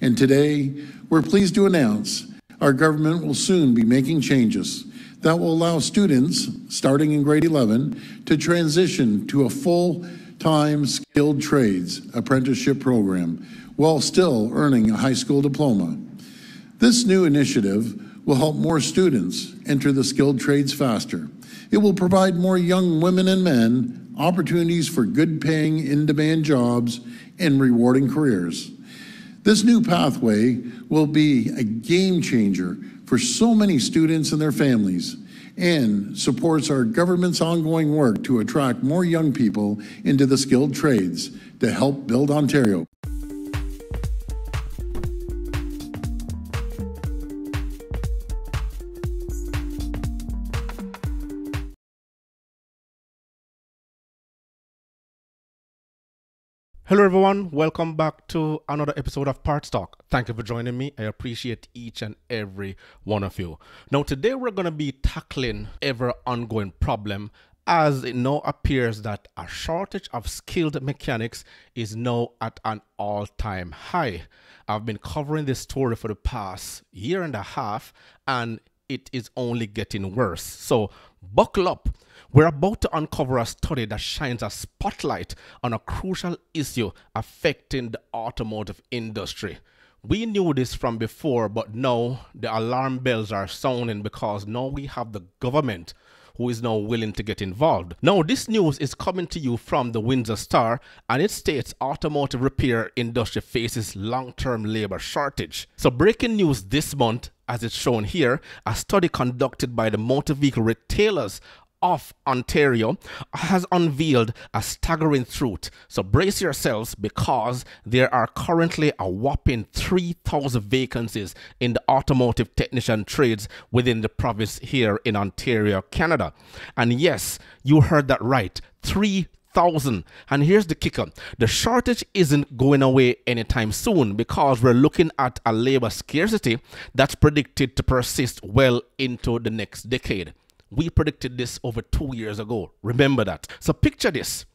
And today, we're pleased to announce our government will soon be making changes that will allow students, starting in grade 11, to transition to a full time skilled trades apprenticeship program while still earning a high school diploma. This new initiative will help more students enter the skilled trades faster. It will provide more young women and men opportunities for good paying, in demand jobs and rewarding careers. This new pathway will be a game changer for so many students and their families and supports our government's ongoing work to attract more young people into the skilled trades to help build Ontario. Hello, everyone. Welcome back to another episode of Parts Talk. Thank you for joining me. I appreciate each and every one of you. Now, today we're going to be tackling ever ongoing problem as it now appears that a shortage of skilled mechanics is now at an all time high. I've been covering this story for the past year and a half, and it is only getting worse. So, buckle up we're about to uncover a study that shines a spotlight on a crucial issue affecting the automotive industry. We knew this from before, but now the alarm bells are sounding because now we have the government who is now willing to get involved. Now, this news is coming to you from the Windsor Star and it states automotive repair industry faces long-term labor shortage. So breaking news this month as it's shown here, a study conducted by the Motor Vehicle Retailers of Ontario has unveiled a staggering truth. So brace yourselves because there are currently a whopping 3,000 vacancies in the automotive technician trades within the province here in Ontario, Canada. And yes, you heard that right. 3,000. And here's the kicker the shortage isn't going away anytime soon because we're looking at a labor scarcity that's predicted to persist well into the next decade. We predicted this over two years ago. Remember that. So picture this.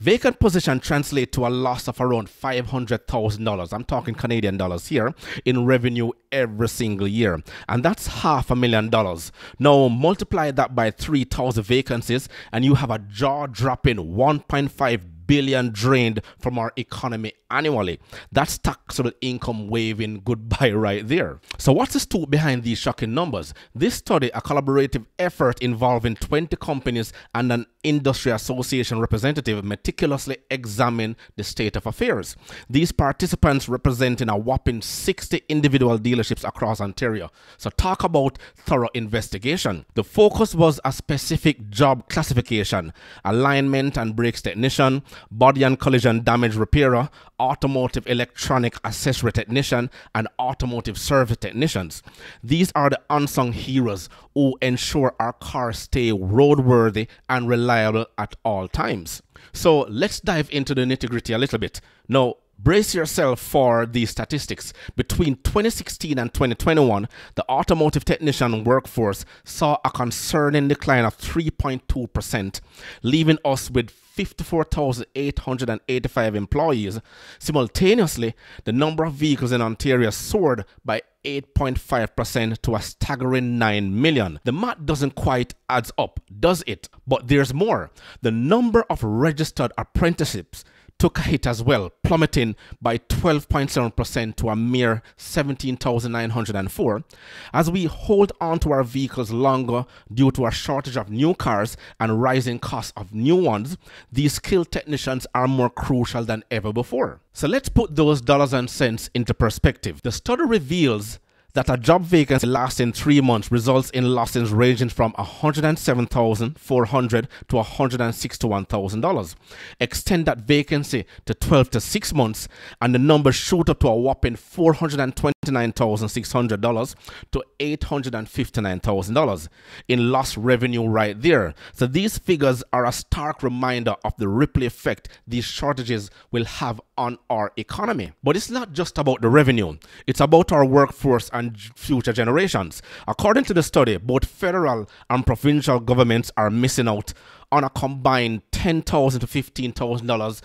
Vacant position translate to a loss of around $500,000. I'm talking Canadian dollars here in revenue every single year. And that's half a million dollars. Now multiply that by 3,000 vacancies and you have a jaw dropping 1.5 billion drained from our economy annually. That's taxable income waving goodbye right there. So what's the story behind these shocking numbers? This study, a collaborative effort involving 20 companies and an industry association representative meticulously examined the state of affairs. These participants representing a whopping 60 individual dealerships across Ontario. So talk about thorough investigation. The focus was a specific job classification, alignment and brakes technician, body and collision damage repairer, automotive electronic accessory technician, and automotive service technicians. These are the unsung heroes who ensure our cars stay roadworthy and reliable at all times. So let's dive into the nitty gritty a little bit. Now, Brace yourself for these statistics. Between 2016 and 2021, the automotive technician workforce saw a concerning decline of 3.2%, leaving us with 54,885 employees. Simultaneously, the number of vehicles in Ontario soared by 8.5% to a staggering 9 million. The math doesn't quite adds up, does it? But there's more. The number of registered apprenticeships took a hit as well, plummeting by 12.7% to a mere 17,904. As we hold on to our vehicles longer due to a shortage of new cars and rising costs of new ones, these skilled technicians are more crucial than ever before. So let's put those dollars and cents into perspective. The study reveals that a job vacancy lasting three months results in losses ranging from 107,400 to $161,000. Extend that vacancy to 12 to 6 months and the numbers shoot up to a whopping $429,600 to $859,000 in lost revenue right there. So these figures are a stark reminder of the ripple effect these shortages will have on our economy. But it's not just about the revenue, it's about our workforce and future generations. According to the study, both federal and provincial governments are missing out on a combined 10,000 to $15,000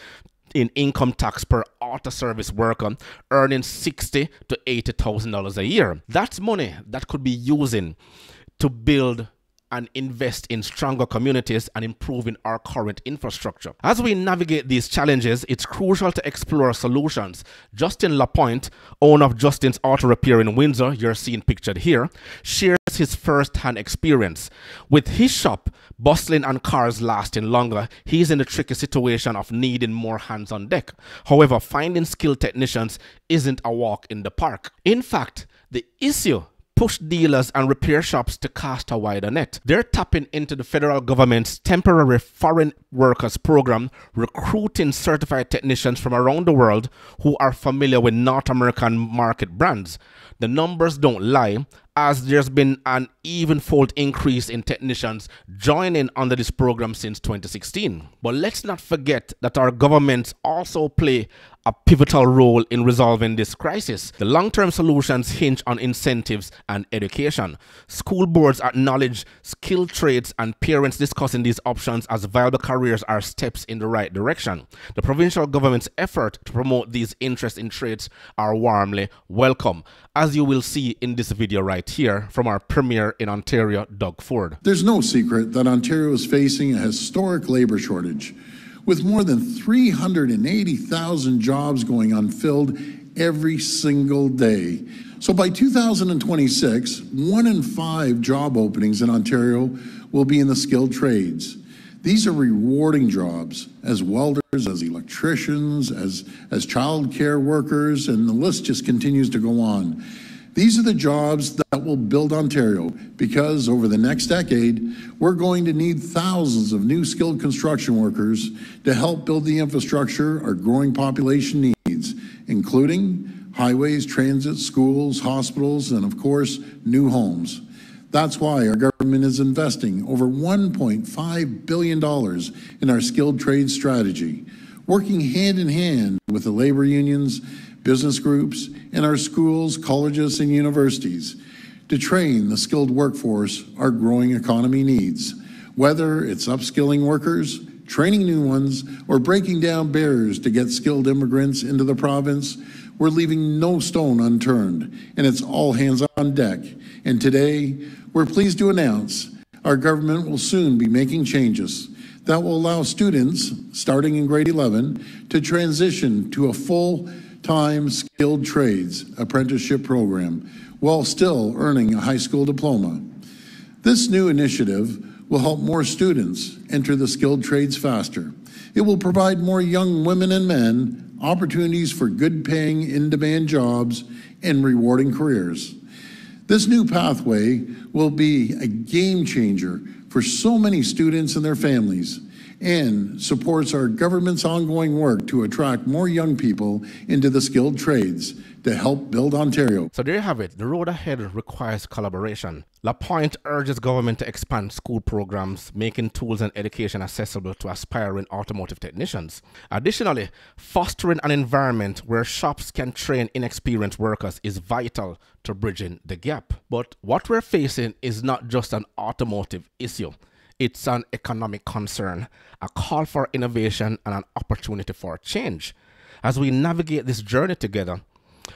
in income tax per auto service worker earning sixty to eighty thousand dollars a year. That's money that could be using to build and invest in stronger communities and improving our current infrastructure. As we navigate these challenges, it's crucial to explore solutions. Justin Lapointe, owner of Justin's Auto Repair in Windsor, you're seeing pictured here, shares his first-hand experience. With his shop bustling and cars lasting longer, he's in the tricky situation of needing more hands on deck. However, finding skilled technicians isn't a walk in the park. In fact, the issue push dealers and repair shops to cast a wider net. They're tapping into the federal government's temporary foreign workers program, recruiting certified technicians from around the world who are familiar with North American market brands. The numbers don't lie, as there's been an evenfold increase in technicians joining under this program since 2016. But let's not forget that our governments also play a pivotal role in resolving this crisis. The long term solutions hinge on incentives and education. School boards acknowledge skilled trades, and parents discussing these options as viable careers are steps in the right direction. The provincial government's effort to promote these interests in trades are warmly welcome, as you will see in this video right here from our premier in Ontario, Doug Ford. There's no secret that Ontario is facing a historic labor shortage with more than 380,000 jobs going unfilled every single day. So by 2026, one in five job openings in Ontario will be in the skilled trades. These are rewarding jobs as welders, as electricians, as, as child care workers, and the list just continues to go on. These are the jobs that will build Ontario because over the next decade, we're going to need thousands of new skilled construction workers to help build the infrastructure our growing population needs, including highways, transit, schools, hospitals, and of course, new homes. That's why our government is investing over $1.5 billion in our skilled trades strategy, working hand in hand with the labor unions business groups, and our schools, colleges, and universities to train the skilled workforce our growing economy needs, whether it's upskilling workers, training new ones, or breaking down barriers to get skilled immigrants into the province, we're leaving no stone unturned, and it's all hands on deck. And today, we're pleased to announce our government will soon be making changes that will allow students, starting in grade 11, to transition to a full time skilled trades apprenticeship program while still earning a high school diploma. This new initiative will help more students enter the skilled trades faster. It will provide more young women and men opportunities for good paying, in demand jobs and rewarding careers. This new pathway will be a game changer for so many students and their families and supports our government's ongoing work to attract more young people into the skilled trades to help build Ontario. So there you have it. The road ahead requires collaboration. Lapointe urges government to expand school programs, making tools and education accessible to aspiring automotive technicians. Additionally, fostering an environment where shops can train inexperienced workers is vital to bridging the gap. But what we're facing is not just an automotive issue. It's an economic concern, a call for innovation, and an opportunity for change. As we navigate this journey together,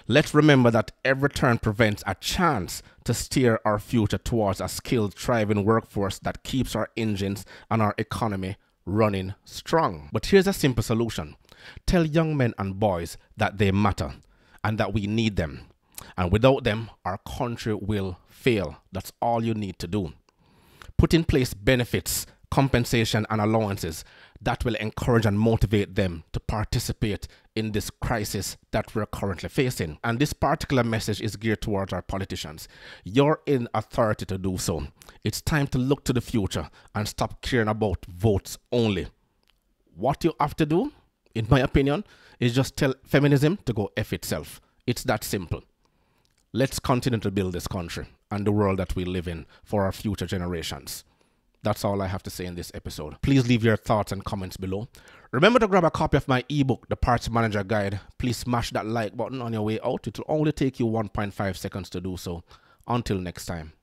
let's remember that every turn prevents a chance to steer our future towards a skilled, thriving workforce that keeps our engines and our economy running strong. But here's a simple solution tell young men and boys that they matter and that we need them. And without them, our country will fail. That's all you need to do put in place benefits, compensation, and allowances that will encourage and motivate them to participate in this crisis that we're currently facing. And this particular message is geared towards our politicians. You're in authority to do so. It's time to look to the future and stop caring about votes only. What you have to do, in my opinion, is just tell feminism to go F itself. It's that simple. Let's continue to build this country and the world that we live in for our future generations. That's all I have to say in this episode. Please leave your thoughts and comments below. Remember to grab a copy of my ebook, The Parts Manager Guide. Please smash that like button on your way out. It will only take you 1.5 seconds to do so. Until next time.